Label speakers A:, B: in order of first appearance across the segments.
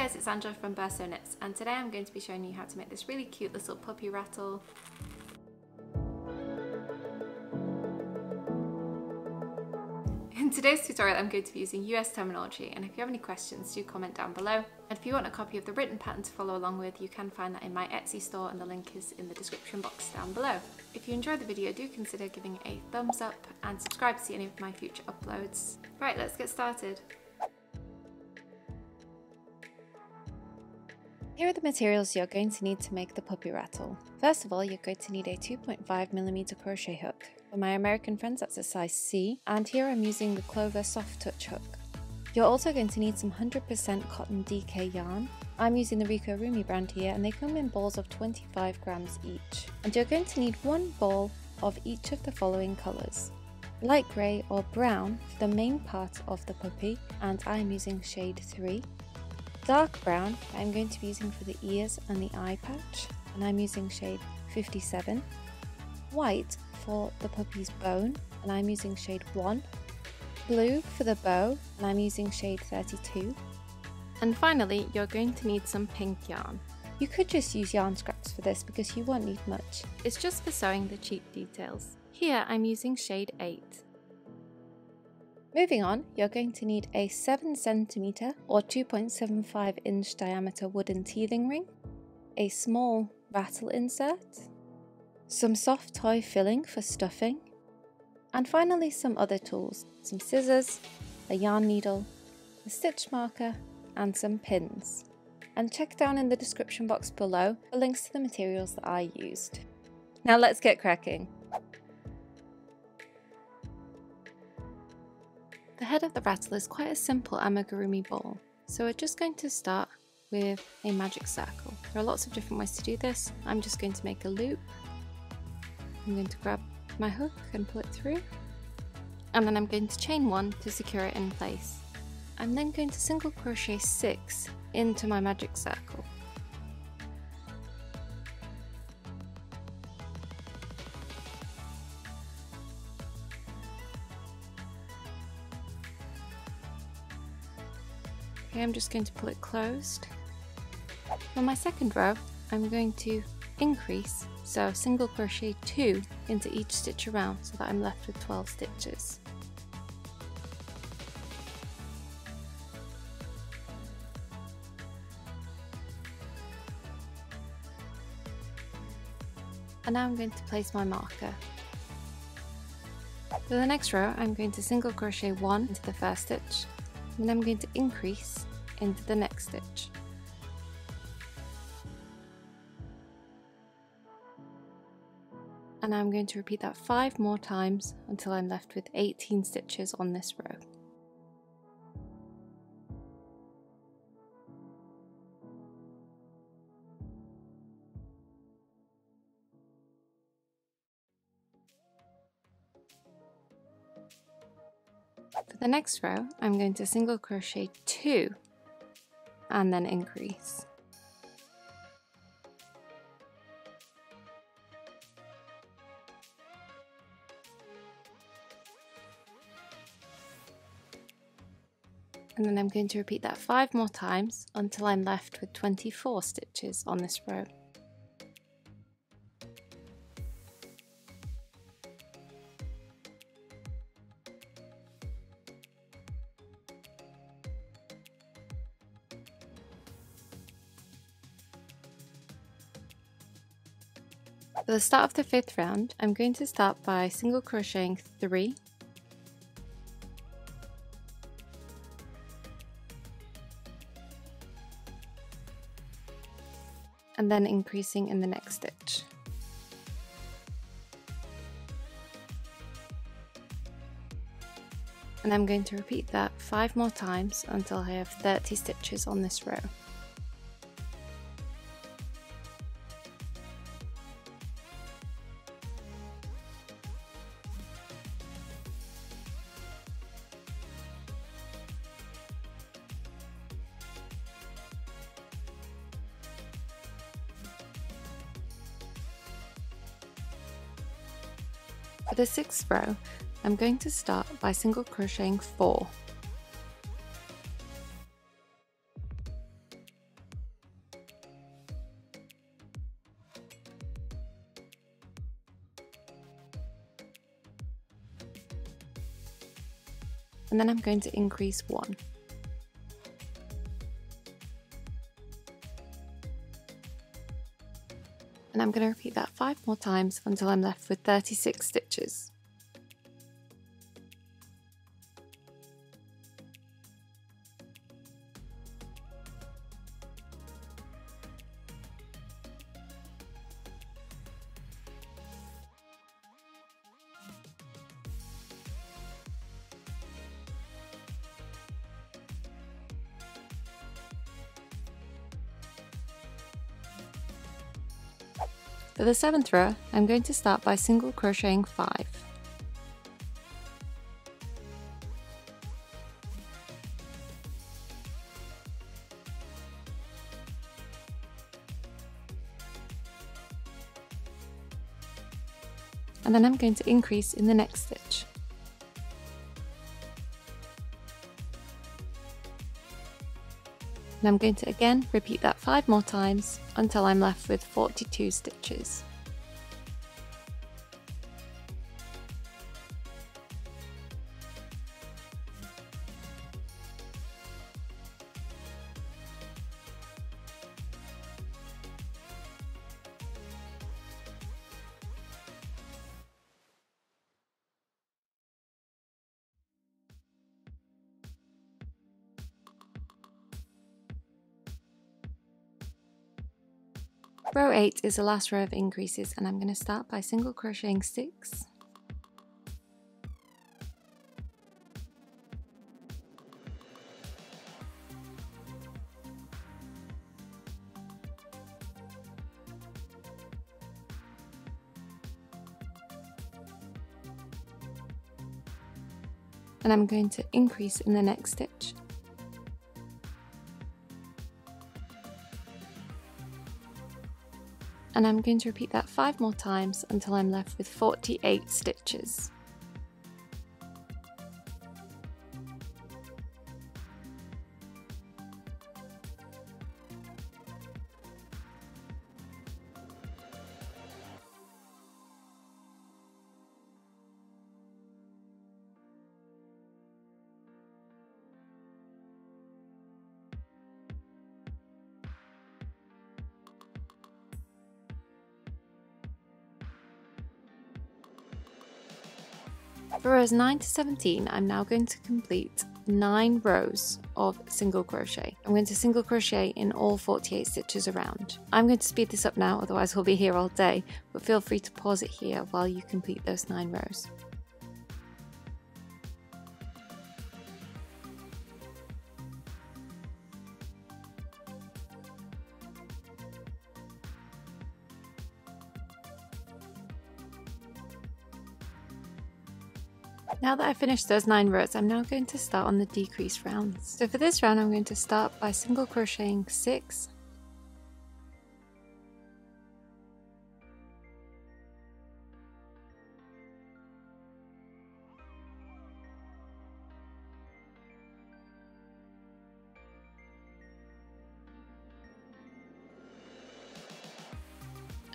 A: guys, it's Angela from Berceau Knits and today I'm going to be showing you how to make this really cute little puppy rattle. In today's tutorial I'm going to be using US terminology and if you have any questions do comment down below. And if you want a copy of the written pattern to follow along with you can find that in my Etsy store and the link is in the description box down below. If you enjoyed the video do consider giving it a thumbs up and subscribe to see any of my future uploads. Right let's get started. Here are the materials you're going to need to make the puppy rattle. First of all, you're going to need a 2.5mm crochet hook. For my American friends, that's a size C, and here I'm using the Clover Soft Touch hook. You're also going to need some 100% cotton DK yarn. I'm using the Ricorumi brand here, and they come in balls of 25 grams each. And you're going to need one ball of each of the following colours. Light grey or brown for the main part of the puppy, and I'm using shade 3 dark brown I'm going to be using for the ears and the eye patch and I'm using shade 57 white for the puppy's bone and I'm using shade 1 blue for the bow and I'm using shade 32 and finally you're going to need some pink yarn. You could just use yarn scraps for this because you won't need much. It's just for sewing the cheap details. Here I'm using shade 8 Moving on, you're going to need a 7cm or 2.75 inch diameter wooden teething ring, a small rattle insert, some soft toy filling for stuffing, and finally some other tools, some scissors, a yarn needle, a stitch marker, and some pins. And check down in the description box below for links to the materials that I used. Now let's get cracking. The head of the rattle is quite a simple amigurumi ball, so we're just going to start with a magic circle. There are lots of different ways to do this. I'm just going to make a loop. I'm going to grab my hook and pull it through. And then I'm going to chain one to secure it in place. I'm then going to single crochet six into my magic circle. Okay, I'm just going to pull it closed. For my second row, I'm going to increase, so single crochet two into each stitch around so that I'm left with 12 stitches. And now I'm going to place my marker. For the next row, I'm going to single crochet one into the first stitch, and then I'm going to increase into the next stitch. And I'm going to repeat that five more times until I'm left with 18 stitches on this row. For the next row, I'm going to single crochet two and then increase. And then I'm going to repeat that five more times until I'm left with 24 stitches on this row. For the start of the fifth round, I'm going to start by single crocheting three and then increasing in the next stitch. And I'm going to repeat that five more times until I have 30 stitches on this row. For the sixth row, I'm going to start by single crocheting four. And then I'm going to increase one. And I'm going to repeat that five more times until I'm left with 36 stitches. For the seventh row, I'm going to start by single crocheting 5. And then I'm going to increase in the next stitch. And I'm going to again repeat that 5 more times until I'm left with 42 stitches. Row 8 is the last row of increases and I'm going to start by single crocheting 6 and I'm going to increase in the next stitch. And I'm going to repeat that five more times until I'm left with 48 stitches. For rows 9 to 17, I'm now going to complete 9 rows of single crochet. I'm going to single crochet in all 48 stitches around. I'm going to speed this up now, otherwise we'll be here all day, but feel free to pause it here while you complete those 9 rows. Now that I've finished those 9 rows, I'm now going to start on the decrease rounds. So for this round I'm going to start by single crocheting 6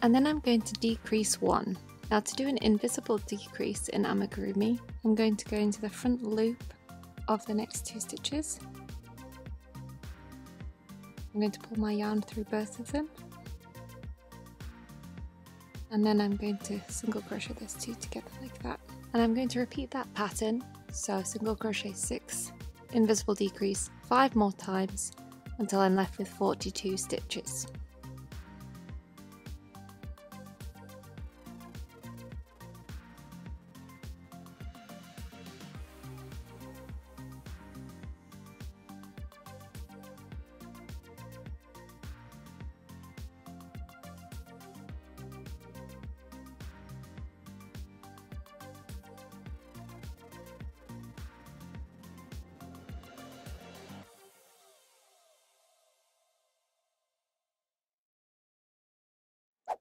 A: and then I'm going to decrease one. Now to do an invisible decrease in amigurumi, I'm going to go into the front loop of the next two stitches. I'm going to pull my yarn through both of them. And then I'm going to single crochet those two together like that. And I'm going to repeat that pattern. So single crochet six, invisible decrease five more times until I'm left with 42 stitches.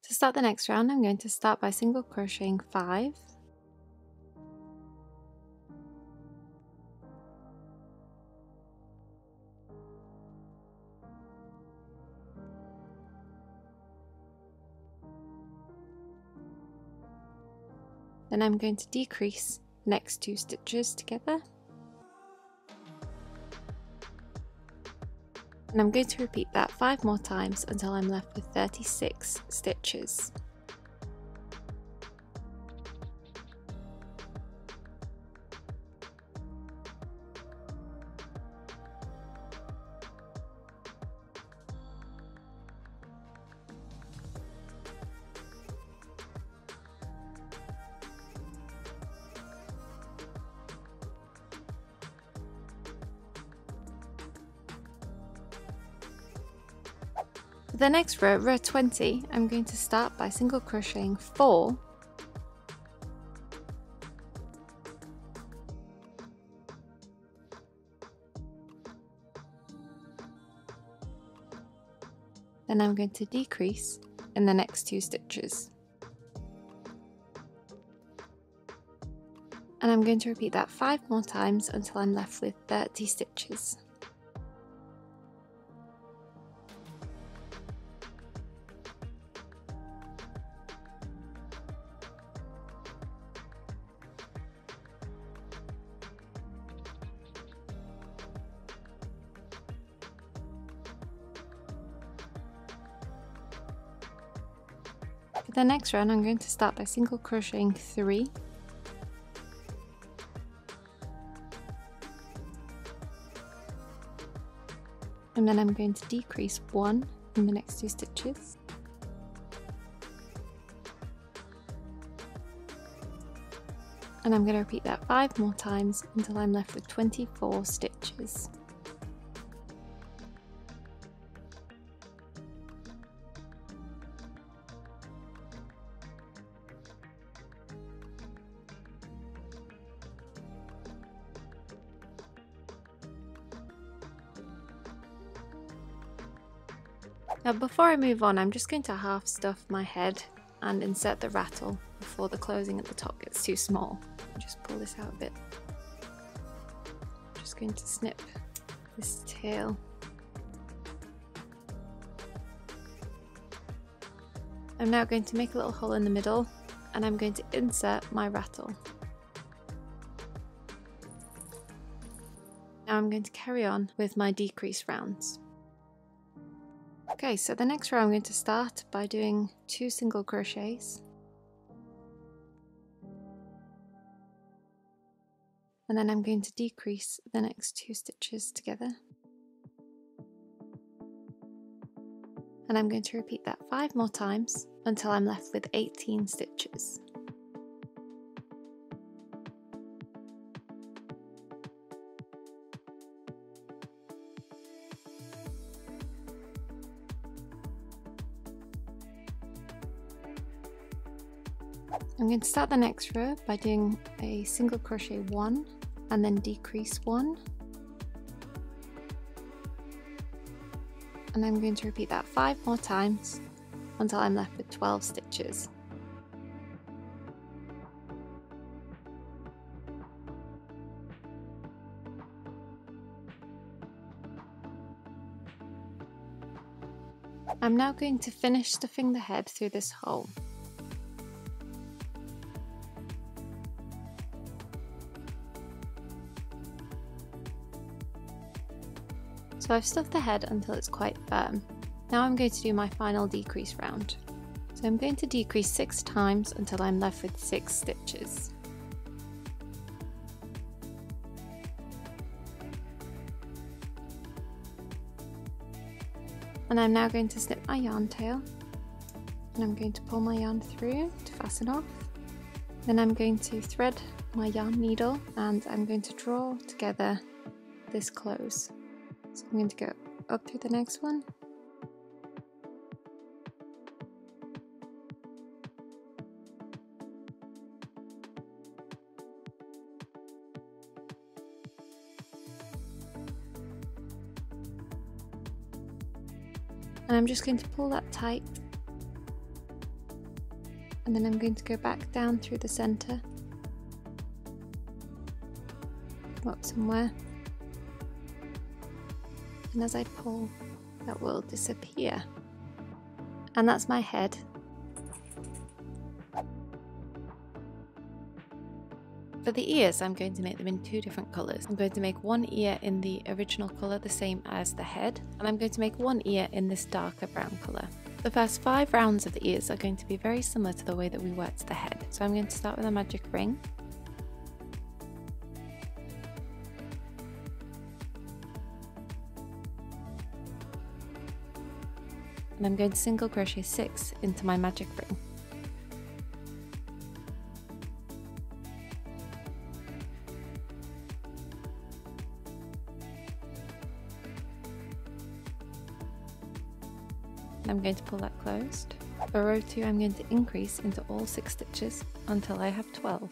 A: To start the next round, I'm going to start by single crocheting 5. Then I'm going to decrease next two stitches together And I'm going to repeat that five more times until I'm left with 36 stitches. The next row, row 20, I'm going to start by single crocheting 4 Then I'm going to decrease in the next two stitches. And I'm going to repeat that five more times until I'm left with 30 stitches. The next round I'm going to start by single crocheting 3 and then I'm going to decrease 1 in the next two stitches and I'm going to repeat that 5 more times until I'm left with 24 stitches. Before I move on, I'm just going to half stuff my head and insert the rattle before the closing at the top gets too small. Just pull this out a bit. I'm just going to snip this tail. I'm now going to make a little hole in the middle and I'm going to insert my rattle. Now I'm going to carry on with my decrease rounds. Okay, so the next row I'm going to start by doing two single crochets. And then I'm going to decrease the next two stitches together. And I'm going to repeat that five more times until I'm left with 18 stitches. I'm going to start the next row by doing a single crochet one and then decrease one and I'm going to repeat that five more times until I'm left with 12 stitches. I'm now going to finish stuffing the head through this hole. So I've stuffed the head until it's quite firm. Now I'm going to do my final decrease round. So I'm going to decrease six times until I'm left with six stitches. And I'm now going to snip my yarn tail and I'm going to pull my yarn through to fasten off. Then I'm going to thread my yarn needle and I'm going to draw together this close. I'm going to go up to the next one. And I'm just going to pull that tight. And then I'm going to go back down through the center. Up somewhere and as I pull that will disappear and that's my head For the ears, I'm going to make them in two different colours. I'm going to make one ear in the original colour, the same as the head, and I'm going to make one ear in this darker brown colour. The first five rounds of the ears are going to be very similar to the way that we worked the head. So I'm going to start with a magic ring. And I'm going to single crochet six into my magic ring. I'm going to pull that closed. For row 2 I'm going to increase into all 6 stitches until I have 12.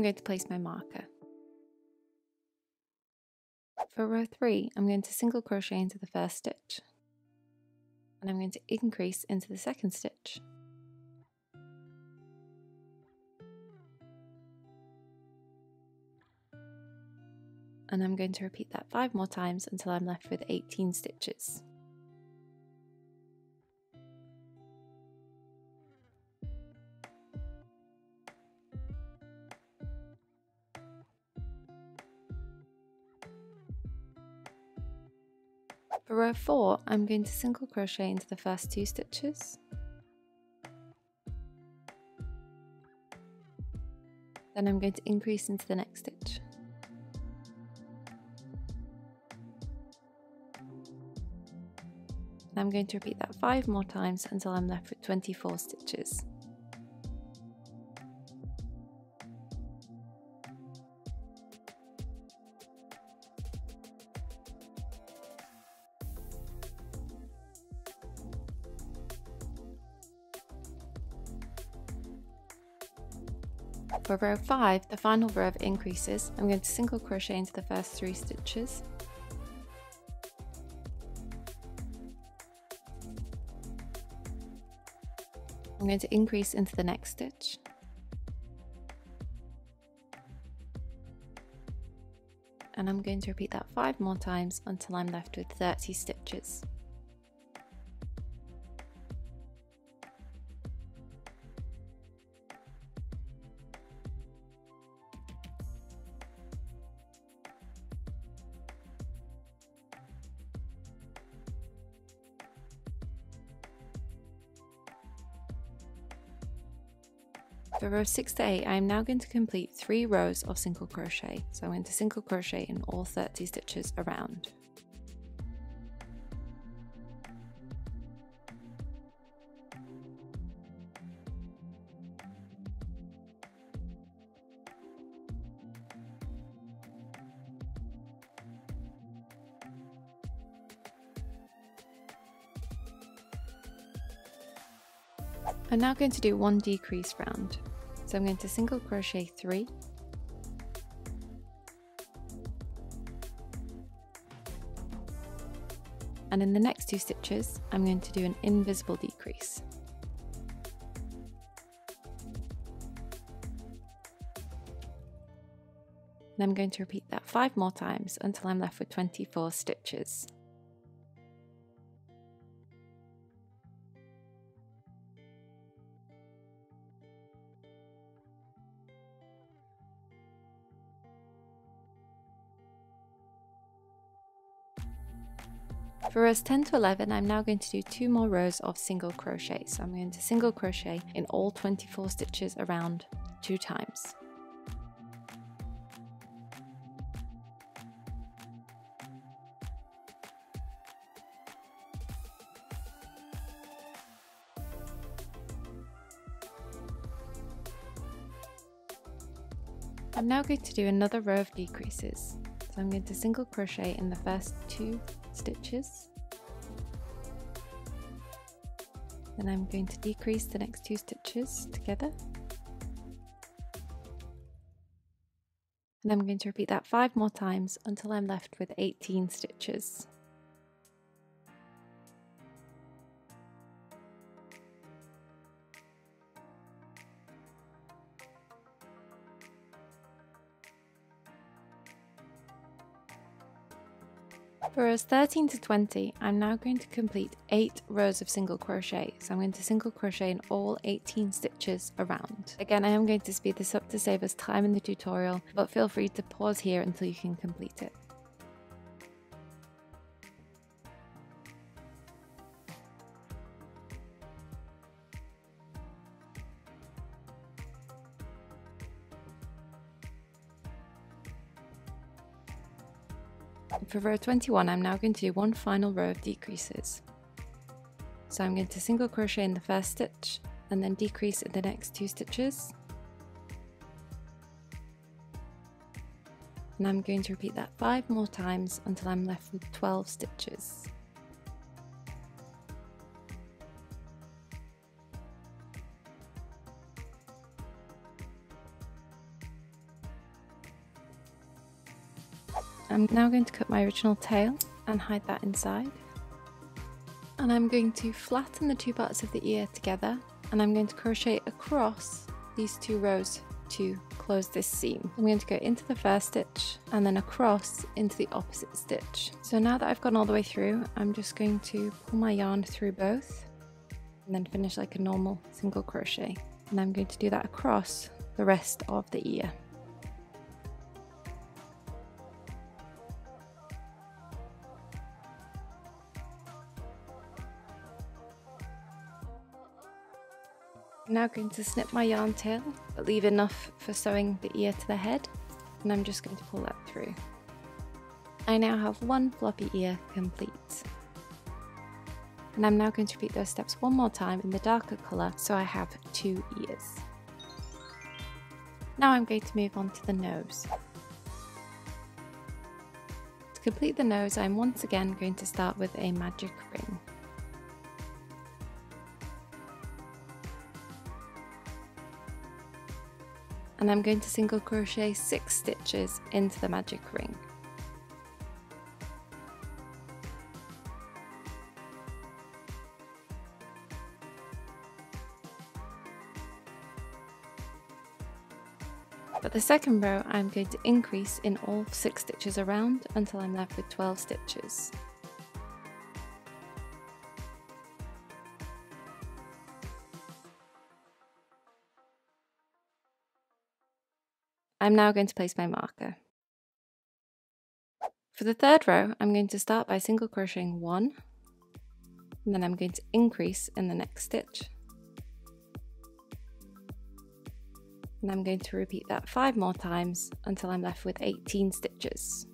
A: I'm going to place my marker. For row 3 I'm going to single crochet into the first stitch and I'm going to increase into the second stitch. And I'm going to repeat that five more times until I'm left with 18 stitches. Row 4, I'm going to single crochet into the first two stitches. Then I'm going to increase into the next stitch. I'm going to repeat that 5 more times until I'm left with 24 stitches. For row 5, the final row of increases, I'm going to single crochet into the first 3 stitches. I'm going to increase into the next stitch. And I'm going to repeat that 5 more times until I'm left with 30 stitches. For rows 6 to 8, I am now going to complete 3 rows of single crochet. So I'm going to single crochet in all 30 stitches around. I'm now going to do one decrease round. So I'm going to single crochet three and in the next two stitches I'm going to do an invisible decrease. And I'm going to repeat that five more times until I'm left with 24 stitches. For rows 10 to 11, I'm now going to do two more rows of single crochet. So I'm going to single crochet in all 24 stitches around two times. I'm now going to do another row of decreases. So I'm going to single crochet in the first two stitches. Then I'm going to decrease the next two stitches together. And I'm going to repeat that five more times until I'm left with 18 stitches. For rows 13 to 20, I'm now going to complete 8 rows of single crochet. So I'm going to single crochet in all 18 stitches around. Again, I am going to speed this up to save us time in the tutorial, but feel free to pause here until you can complete it. For row 21, I'm now going to do one final row of decreases. So I'm going to single crochet in the first stitch and then decrease in the next two stitches. And I'm going to repeat that five more times until I'm left with 12 stitches. I'm now going to cut my original tail and hide that inside. And I'm going to flatten the two parts of the ear together and I'm going to crochet across these two rows to close this seam. I'm going to go into the first stitch and then across into the opposite stitch. So now that I've gone all the way through, I'm just going to pull my yarn through both and then finish like a normal single crochet. And I'm going to do that across the rest of the ear. Now going to snip my yarn tail, but leave enough for sewing the ear to the head, and I'm just going to pull that through. I now have one floppy ear complete. And I'm now going to repeat those steps one more time in the darker colour so I have two ears. Now I'm going to move on to the nose. To complete the nose I'm once again going to start with a magic ring. And I'm going to single crochet six stitches into the magic ring. For the second row I'm going to increase in all six stitches around until I'm left with 12 stitches. I'm now going to place my marker. For the third row, I'm going to start by single crocheting one, and then I'm going to increase in the next stitch. And I'm going to repeat that five more times until I'm left with 18 stitches.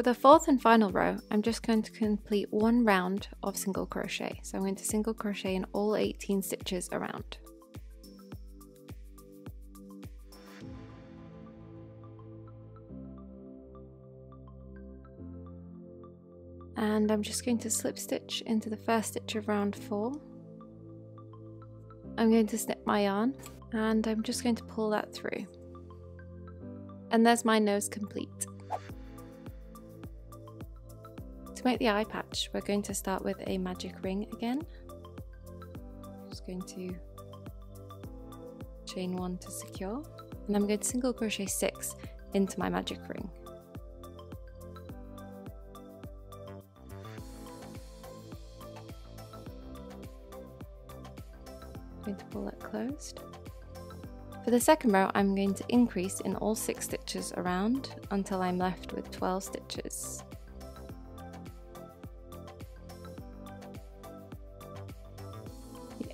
A: For the fourth and final row, I'm just going to complete one round of single crochet. So I'm going to single crochet in all 18 stitches around. And I'm just going to slip stitch into the first stitch of round four. I'm going to snip my yarn and I'm just going to pull that through. And there's my nose complete. To make the eye patch, we're going to start with a magic ring again. I'm just going to chain one to secure, and I'm going to single crochet six into my magic ring. I'm going to pull that closed. For the second row, I'm going to increase in all six stitches around until I'm left with 12 stitches.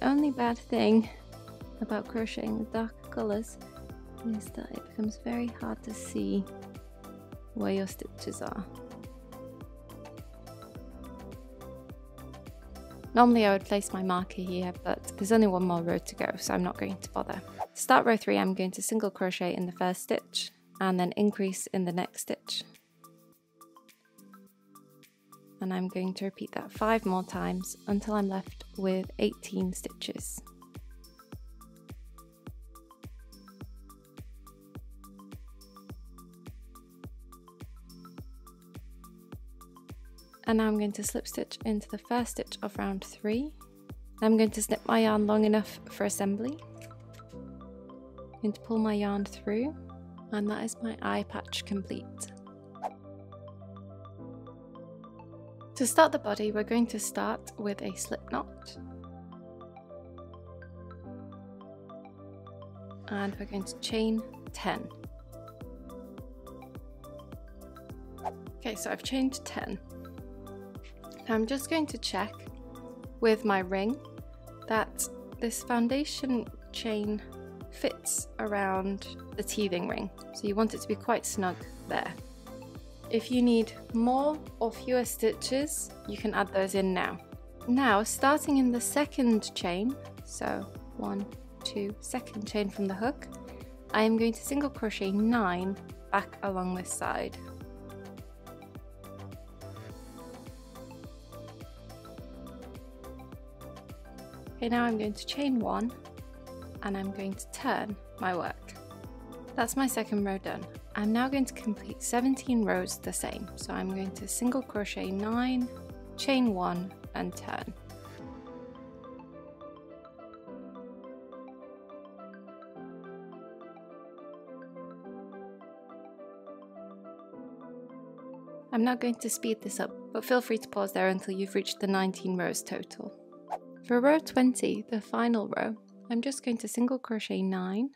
A: Only bad thing about crocheting with dark colours is that it becomes very hard to see where your stitches are. Normally I would place my marker here, but there's only one more row to go, so I'm not going to bother. To start row 3, I'm going to single crochet in the first stitch, and then increase in the next stitch. And I'm going to repeat that 5 more times until I'm left with 18 stitches. And now I'm going to slip stitch into the first stitch of round three. I'm going to snip my yarn long enough for assembly. I'm going to pull my yarn through and that is my eye patch complete. To start the body, we're going to start with a slip knot. And we're going to chain 10. Okay, so I've chained 10. Now I'm just going to check with my ring that this foundation chain fits around the teething ring. So you want it to be quite snug there. If you need more or fewer stitches, you can add those in now. Now, starting in the second chain, so one, two, second chain from the hook, I am going to single crochet nine back along this side. Okay, now I'm going to chain one and I'm going to turn my work. That's my second row done. I'm now going to complete 17 rows the same. So I'm going to single crochet 9, chain 1 and turn. I'm now going to speed this up, but feel free to pause there until you've reached the 19 rows total. For row 20, the final row, I'm just going to single crochet 9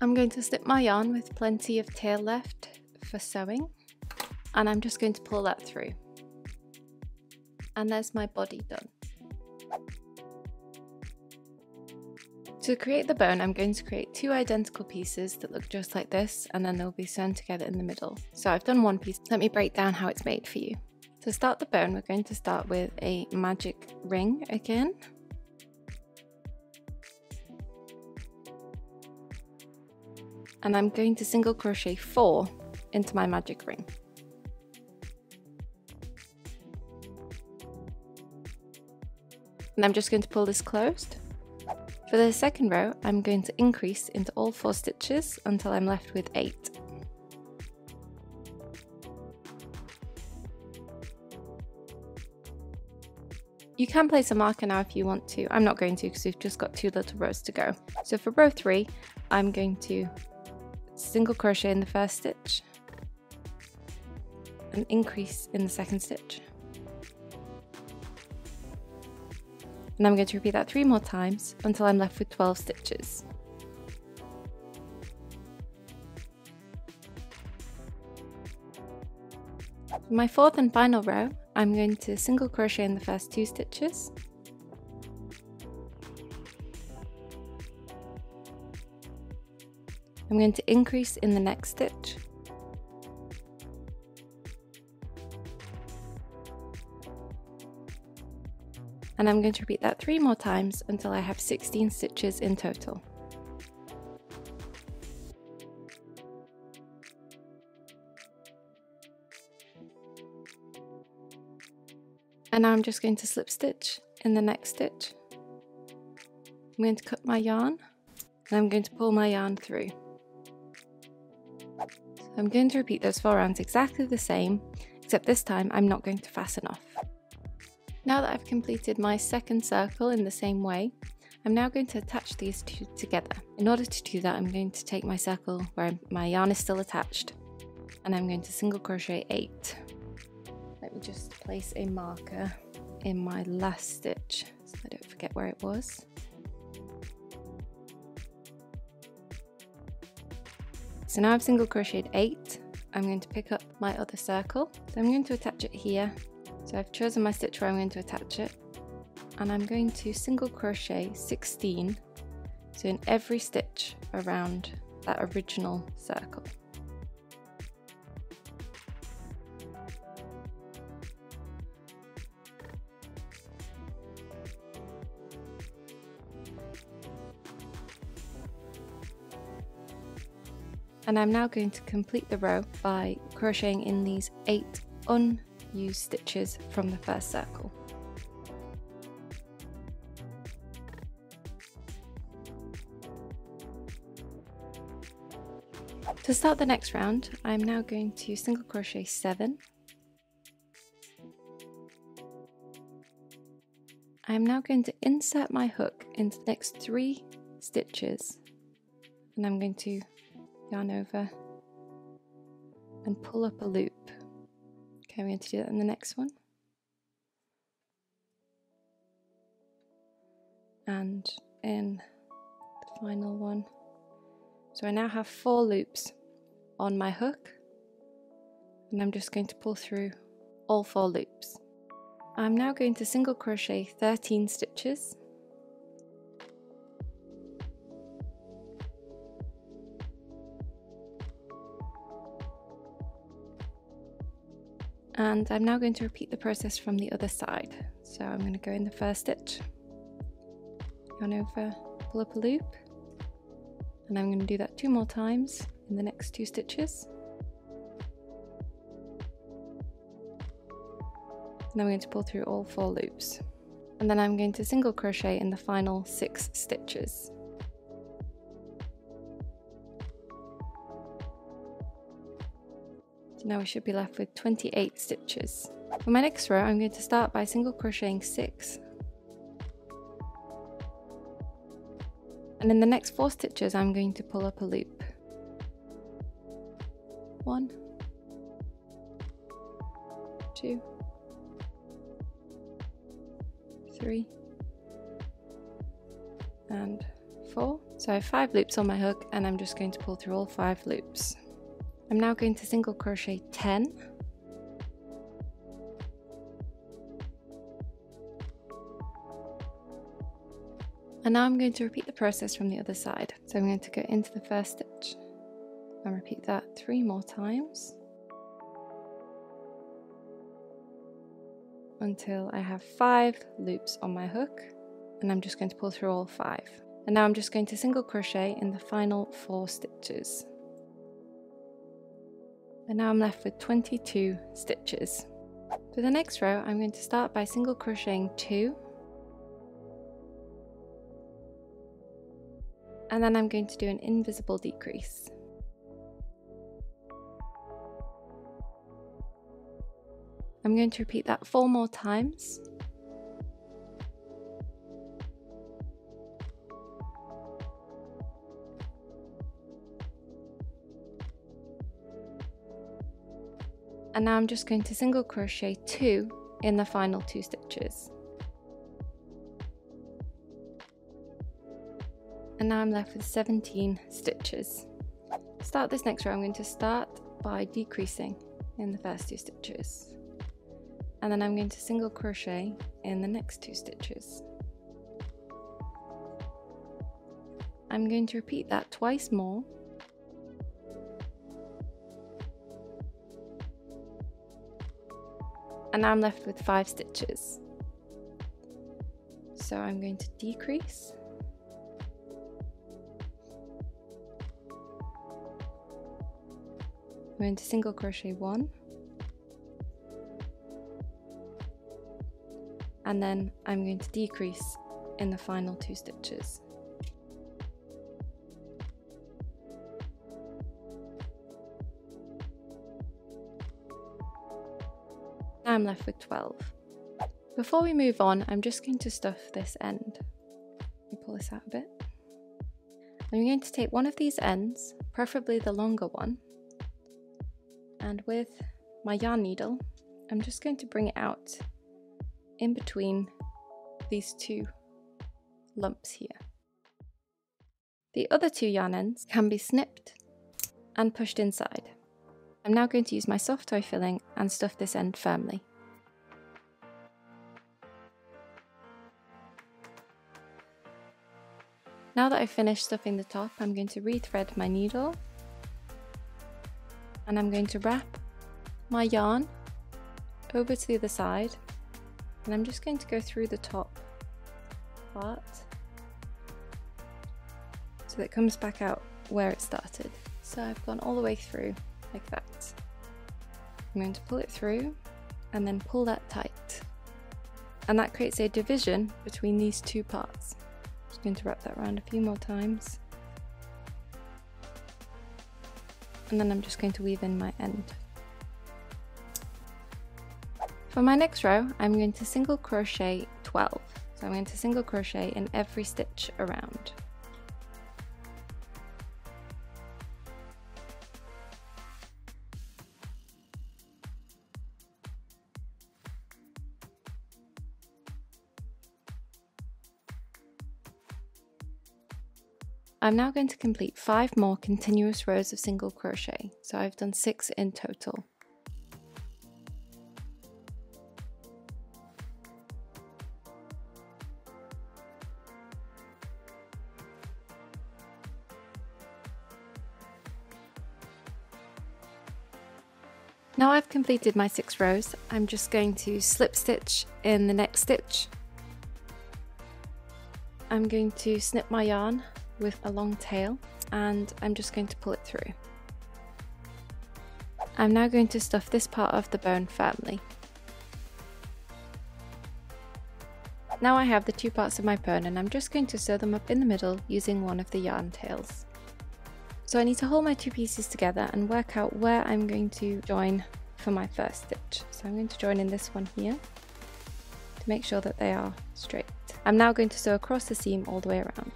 A: I'm going to slip my yarn with plenty of tail left for sewing and I'm just going to pull that through and there's my body done. To create the bone, I'm going to create two identical pieces that look just like this and then they'll be sewn together in the middle. So I've done one piece, let me break down how it's made for you. To start the bone, we're going to start with a magic ring again. And I'm going to single crochet four into my magic ring. And I'm just going to pull this closed. For the second row, I'm going to increase into all four stitches until I'm left with eight. You can place a marker now if you want to. I'm not going to because we've just got two little rows to go. So for row three, I'm going to single crochet in the first stitch and increase in the second stitch. And I'm going to repeat that three more times until I'm left with 12 stitches. My fourth and final row, I'm going to single crochet in the first two stitches I'm going to increase in the next stitch and I'm going to repeat that three more times until I have 16 stitches in total. And now I'm just going to slip stitch in the next stitch. I'm going to cut my yarn and I'm going to pull my yarn through. I'm going to repeat those four rounds exactly the same, except this time I'm not going to fasten off. Now that I've completed my second circle in the same way, I'm now going to attach these two together. In order to do that, I'm going to take my circle where my yarn is still attached, and I'm going to single crochet eight. Let me just place a marker in my last stitch so I don't forget where it was. So now I've single crocheted eight, I'm going to pick up my other circle. So I'm going to attach it here. So I've chosen my stitch where I'm going to attach it. And I'm going to single crochet 16, so in every stitch around that original circle. And I'm now going to complete the row by crocheting in these eight unused stitches from the first circle. To start the next round, I'm now going to single crochet 7. I'm now going to insert my hook into the next three stitches and I'm going to yarn over and pull up a loop. Okay, I'm going to do that in the next one. And in the final one. So I now have four loops on my hook and I'm just going to pull through all four loops. I'm now going to single crochet 13 stitches and I'm now going to repeat the process from the other side. So I'm going to go in the first stitch, yarn over, pull up a loop, and I'm going to do that two more times in the next two stitches. And I'm going to pull through all four loops. And then I'm going to single crochet in the final six stitches. Now we should be left with 28 stitches. For my next row, I'm going to start by single crocheting six And in the next four stitches, I'm going to pull up a loop. One, two, three, and four. So I have five loops on my hook and I'm just going to pull through all five loops. I'm now going to single crochet 10 And now I'm going to repeat the process from the other side. So I'm going to go into the first stitch and repeat that three more times until I have five loops on my hook and I'm just going to pull through all five. And now I'm just going to single crochet in the final four stitches. And now I'm left with 22 stitches. For the next row, I'm going to start by single crocheting two and then I'm going to do an invisible decrease. I'm going to repeat that four more times. And now I'm just going to single crochet two in the final two stitches. and now I'm left with 17 stitches. Start this next row I'm going to start by decreasing in the first two stitches and then I'm going to single crochet in the next two stitches. I'm going to repeat that twice more and I'm left with five stitches. So I'm going to decrease I'm going to single crochet one and then I'm going to decrease in the final two stitches. I'm left with 12. Before we move on, I'm just going to stuff this end. Let me pull this out a bit. I'm going to take one of these ends, preferably the longer one, and with my yarn needle I'm just going to bring it out in between these two lumps here. The other two yarn ends can be snipped and pushed inside. I'm now going to use my soft toy filling and stuff this end firmly. Now that I've finished stuffing the top, I'm going to rethread my needle and I'm going to wrap my yarn over to the other side and I'm just going to go through the top part so that it comes back out where it started. So I've gone all the way through like that. I'm going to pull it through and then pull that tight. And that creates a division between these two parts. Going to wrap that around a few more times. and then I'm just going to weave in my end. For my next row, I'm going to single crochet 12. So I'm going to single crochet in every stitch around. I'm now going to complete five more continuous rows of single crochet, so I've done six in total. Now I've completed my six rows, I'm just going to slip stitch in the next stitch. I'm going to snip my yarn with a long tail and I'm just going to pull it through. I'm now going to stuff this part of the bone firmly. Now I have the two parts of my bone and I'm just going to sew them up in the middle using one of the yarn tails. So I need to hold my two pieces together and work out where I'm going to join for my first stitch. So I'm going to join in this one here to make sure that they are straight. I'm now going to sew across the seam all the way around.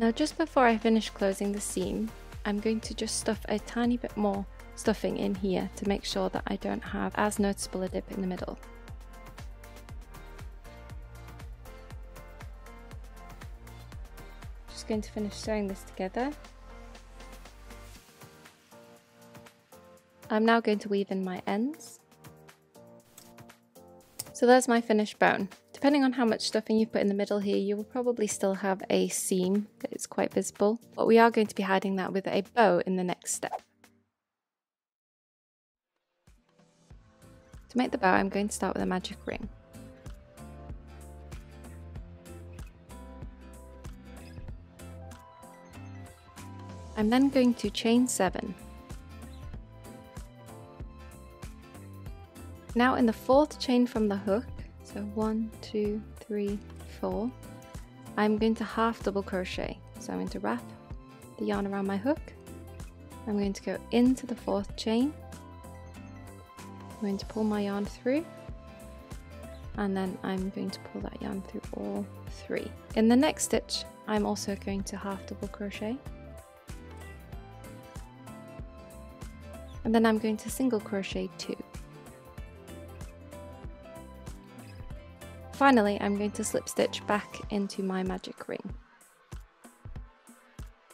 A: Now just before I finish closing the seam, I'm going to just stuff a tiny bit more stuffing in here to make sure that I don't have as noticeable a dip in the middle. Just going to finish sewing this together. I'm now going to weave in my ends. So there's my finished bone. Depending on how much stuffing you put in the middle here, you will probably still have a seam that is quite visible, but we are going to be hiding that with a bow in the next step. To make the bow, I'm going to start with a magic ring. I'm then going to chain 7. Now in the fourth chain from the hook, so one, two, three, four. I'm going to half double crochet. So I'm going to wrap the yarn around my hook. I'm going to go into the fourth chain. I'm going to pull my yarn through and then I'm going to pull that yarn through all three. In the next stitch, I'm also going to half double crochet. And then I'm going to single crochet two. Finally, I'm going to slip stitch back into my magic ring.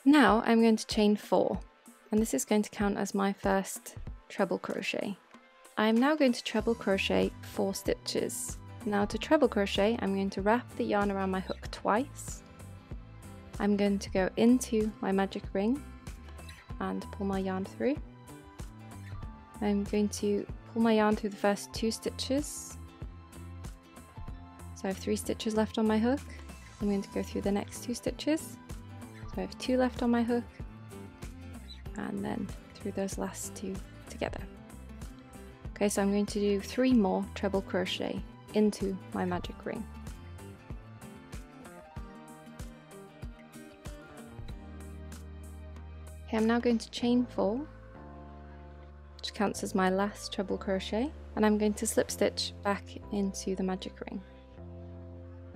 A: Now I'm going to chain four, and this is going to count as my first treble crochet. I'm now going to treble crochet four stitches. Now to treble crochet, I'm going to wrap the yarn around my hook twice. I'm going to go into my magic ring and pull my yarn through. I'm going to pull my yarn through the first two stitches so I have three stitches left on my hook. I'm going to go through the next two stitches. So I have two left on my hook and then through those last two together. Okay, so I'm going to do three more treble crochet into my magic ring. Okay, I'm now going to chain four, which counts as my last treble crochet, and I'm going to slip stitch back into the magic ring.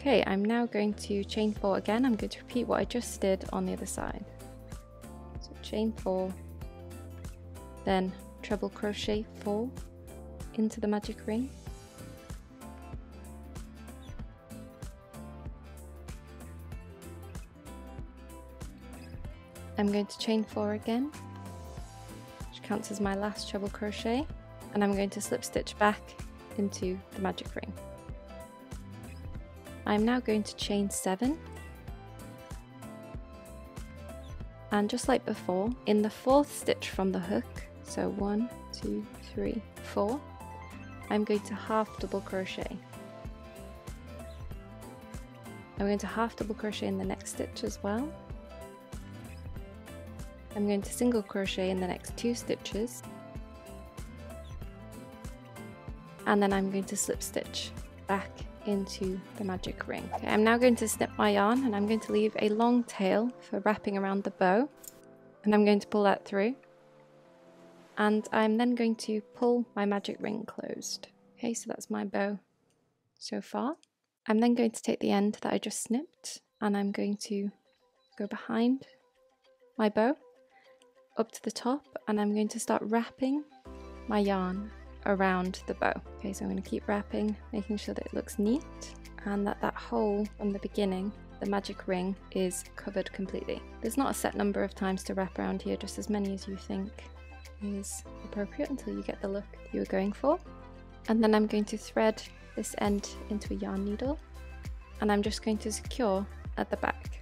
A: Okay, I'm now going to chain four again. I'm going to repeat what I just did on the other side. So chain four, then treble crochet four into the magic ring. I'm going to chain four again, which counts as my last treble crochet, and I'm going to slip stitch back into the magic ring. I'm now going to chain 7 and just like before in the fourth stitch from the hook so one two three four I'm going to half double crochet. I'm going to half double crochet in the next stitch as well. I'm going to single crochet in the next two stitches. And then I'm going to slip stitch back into the magic ring. Okay, I'm now going to snip my yarn and I'm going to leave a long tail for wrapping around the bow and I'm going to pull that through and I'm then going to pull my magic ring closed. Okay, so that's my bow so far. I'm then going to take the end that I just snipped and I'm going to go behind my bow up to the top and I'm going to start wrapping my yarn around the bow. Okay, so I'm going to keep wrapping, making sure that it looks neat and that that hole from the beginning, the magic ring, is covered completely. There's not a set number of times to wrap around here, just as many as you think is appropriate until you get the look you are going for. And then I'm going to thread this end into a yarn needle and I'm just going to secure at the back.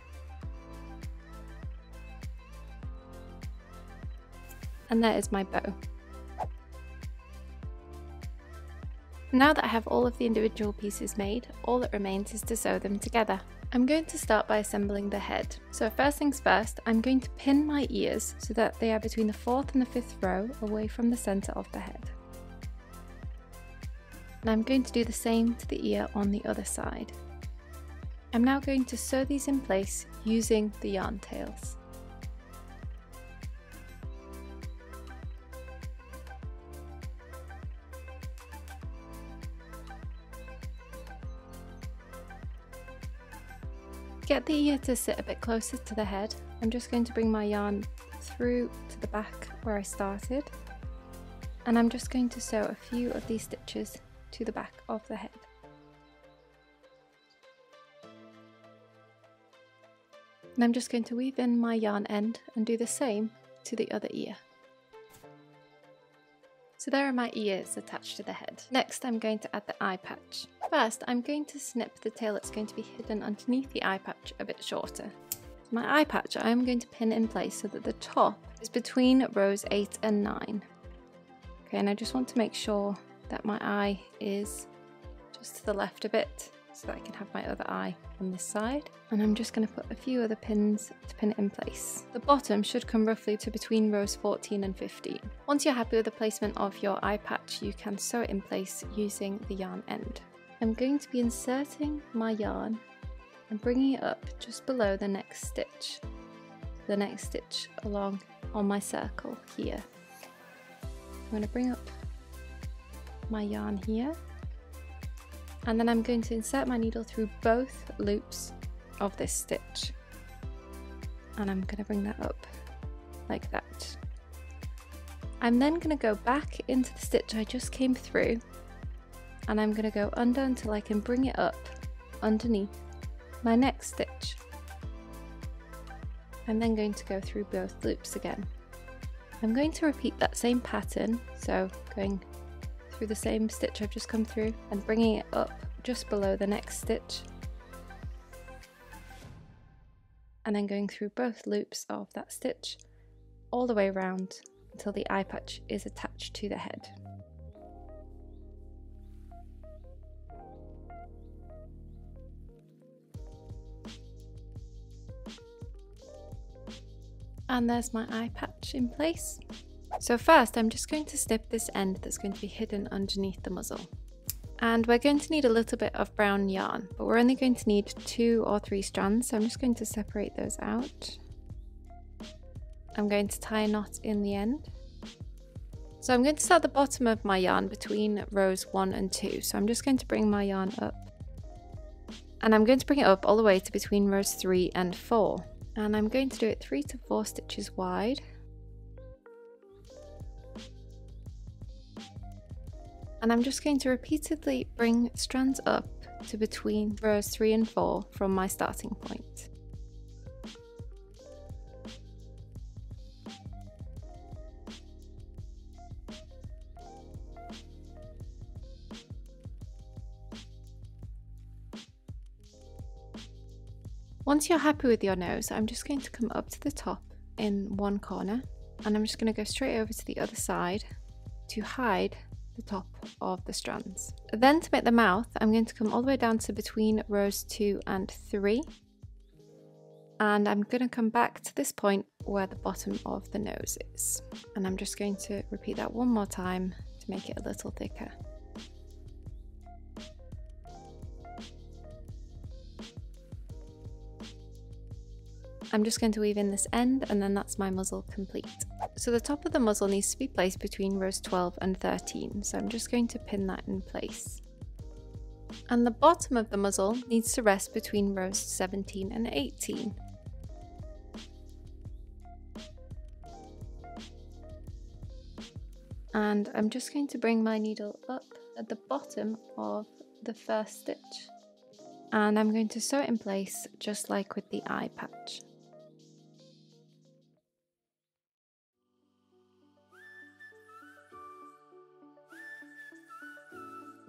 A: And there is my bow. Now that I have all of the individual pieces made, all that remains is to sew them together. I'm going to start by assembling the head. So first things first, I'm going to pin my ears so that they are between the fourth and the fifth row away from the centre of the head. And I'm going to do the same to the ear on the other side. I'm now going to sew these in place using the yarn tails. Get the ear to sit a bit closer to the head, I'm just going to bring my yarn through to the back where I started and I'm just going to sew a few of these stitches to the back of the head. And I'm just going to weave in my yarn end and do the same to the other ear. So there are my ears attached to the head. Next I'm going to add the eye patch. First I'm going to snip the tail that's going to be hidden underneath the eye patch a bit shorter. My eye patch I am going to pin in place so that the top is between rows 8 and 9. Okay and I just want to make sure that my eye is just to the left a bit so that I can have my other eye on this side. And I'm just going to put a few other pins to pin it in place. The bottom should come roughly to between rows 14 and 15. Once you're happy with the placement of your eye patch, you can sew it in place using the yarn end. I'm going to be inserting my yarn and bringing it up just below the next stitch. The next stitch along on my circle here. I'm going to bring up my yarn here and then I'm going to insert my needle through both loops of this stitch and I'm going to bring that up like that. I'm then going to go back into the stitch I just came through and I'm going to go under until I can bring it up underneath my next stitch. I'm then going to go through both loops again. I'm going to repeat that same pattern, so going through the same stitch I've just come through and bringing it up just below the next stitch and then going through both loops of that stitch all the way around until the eye patch is attached to the head. And there's my eye patch in place. So first I'm just going to snip this end that's going to be hidden underneath the muzzle. And we're going to need a little bit of brown yarn, but we're only going to need two or three strands, so I'm just going to separate those out. I'm going to tie a knot in the end. So I'm going to start the bottom of my yarn between rows 1 and 2, so I'm just going to bring my yarn up. And I'm going to bring it up all the way to between rows 3 and 4. And I'm going to do it 3 to 4 stitches wide. And I'm just going to repeatedly bring strands up to between rows 3 and 4 from my starting point. Once you're happy with your nose, I'm just going to come up to the top in one corner and I'm just going to go straight over to the other side to hide the top of the strands. Then to make the mouth, I'm going to come all the way down to between rows 2 and 3. And I'm going to come back to this point where the bottom of the nose is. And I'm just going to repeat that one more time to make it a little thicker. I'm just going to weave in this end and then that's my muzzle complete. So the top of the muzzle needs to be placed between rows 12 and 13, so I'm just going to pin that in place. And the bottom of the muzzle needs to rest between rows 17 and 18. And I'm just going to bring my needle up at the bottom of the first stitch. And I'm going to sew it in place just like with the eye patch.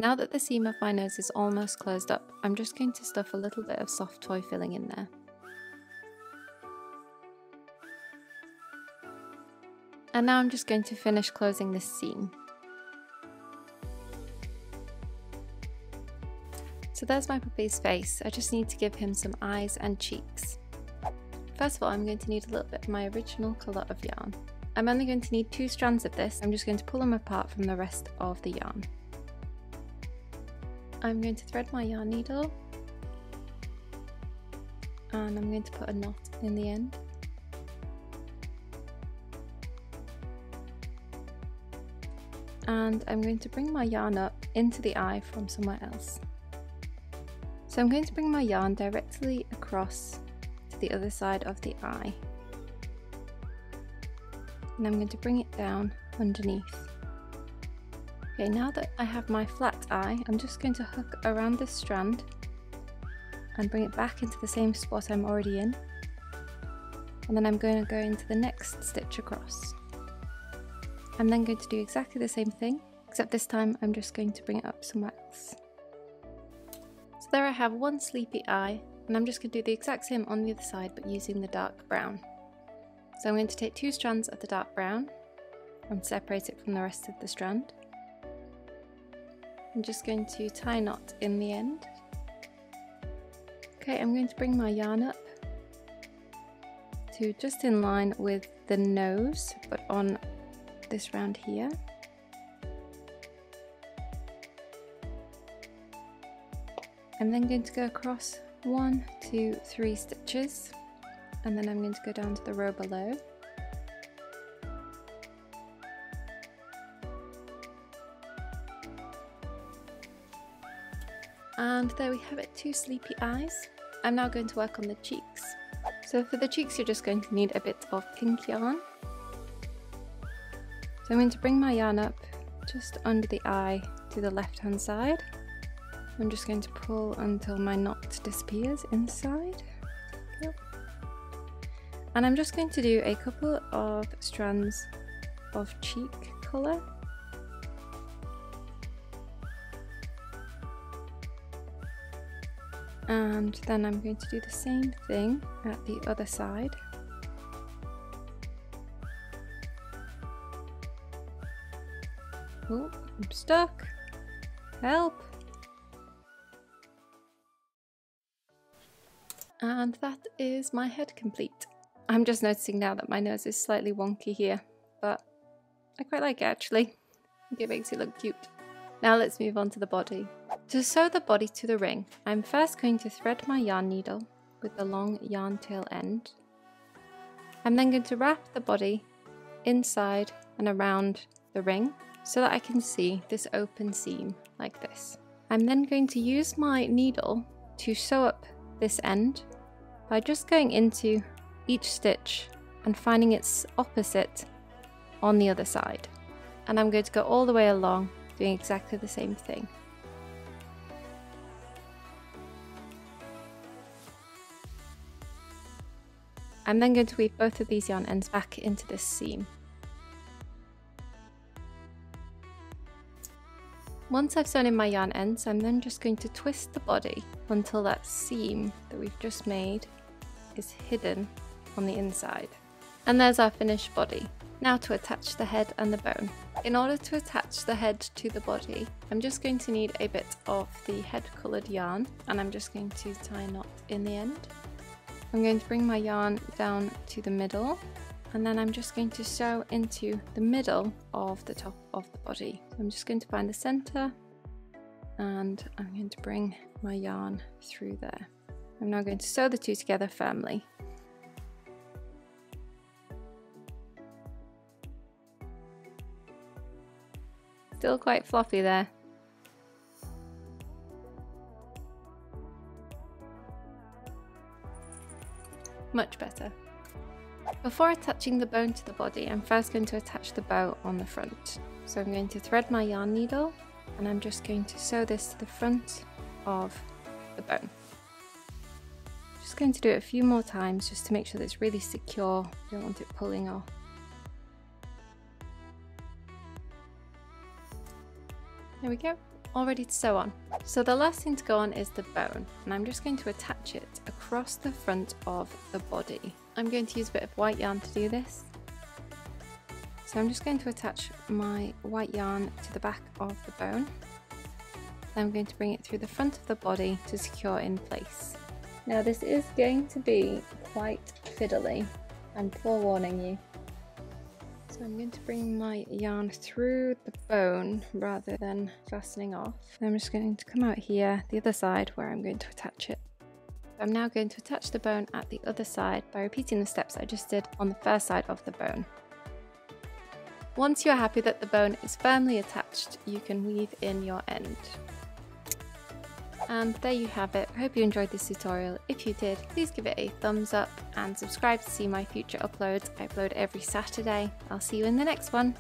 A: Now that the seam of my nose is almost closed up, I'm just going to stuff a little bit of soft toy filling in there. And now I'm just going to finish closing this seam. So there's my puppy's face, I just need to give him some eyes and cheeks. First of all, I'm going to need a little bit of my original colour of yarn. I'm only going to need two strands of this, I'm just going to pull them apart from the rest of the yarn. I'm going to thread my yarn needle and I'm going to put a knot in the end. And I'm going to bring my yarn up into the eye from somewhere else. So I'm going to bring my yarn directly across to the other side of the eye. And I'm going to bring it down underneath. Okay, now that I have my flat eye, I'm just going to hook around this strand and bring it back into the same spot I'm already in. And then I'm going to go into the next stitch across. I'm then going to do exactly the same thing, except this time I'm just going to bring it up somewhere else. So there I have one sleepy eye, and I'm just going to do the exact same on the other side, but using the dark brown. So I'm going to take two strands of the dark brown and separate it from the rest of the strand. I'm just going to tie knot in the end. Okay, I'm going to bring my yarn up to just in line with the nose, but on this round here. I'm then going to go across one, two, three stitches, and then I'm going to go down to the row below. And there we have it, two sleepy eyes. I'm now going to work on the cheeks. So for the cheeks you're just going to need a bit of pink yarn. So I'm going to bring my yarn up just under the eye to the left hand side. I'm just going to pull until my knot disappears inside. Yep. And I'm just going to do a couple of strands of cheek colour and then I'm going to do the same thing at the other side. Oh I'm stuck. Help. And that is my head complete. I'm just noticing now that my nose is slightly wonky here but I quite like it actually. It makes it look cute. Now let's move on to the body to sew the body to the ring, I'm first going to thread my yarn needle with the long yarn tail end. I'm then going to wrap the body inside and around the ring so that I can see this open seam like this. I'm then going to use my needle to sew up this end by just going into each stitch and finding its opposite on the other side. And I'm going to go all the way along doing exactly the same thing. I'm then going to weave both of these yarn ends back into this seam. Once I've sewn in my yarn ends, I'm then just going to twist the body until that seam that we've just made is hidden on the inside. And there's our finished body. Now to attach the head and the bone. In order to attach the head to the body, I'm just going to need a bit of the head coloured yarn and I'm just going to tie a knot in the end. I'm going to bring my yarn down to the middle and then I'm just going to sew into the middle of the top of the body. So I'm just going to find the center and I'm going to bring my yarn through there. I'm now going to sew the two together firmly. Still quite floppy there. Much better. Before attaching the bone to the body, I'm first going to attach the bow on the front. So I'm going to thread my yarn needle and I'm just going to sew this to the front of the bone. Just going to do it a few more times just to make sure that it's really secure. You don't want it pulling off. There we go, all ready to sew on. So the last thing to go on is the bone, and I'm just going to attach it across the front of the body. I'm going to use a bit of white yarn to do this. So I'm just going to attach my white yarn to the back of the bone. Then I'm going to bring it through the front of the body to secure in place. Now this is going to be quite fiddly, I'm forewarning you. So I'm going to bring my yarn through the bone rather than fastening off. I'm just going to come out here, the other side where I'm going to attach it. I'm now going to attach the bone at the other side by repeating the steps I just did on the first side of the bone. Once you're happy that the bone is firmly attached, you can weave in your end. And there you have it. I hope you enjoyed this tutorial. If you did, please give it a thumbs up and subscribe to see my future uploads. I upload every Saturday. I'll see you in the next one.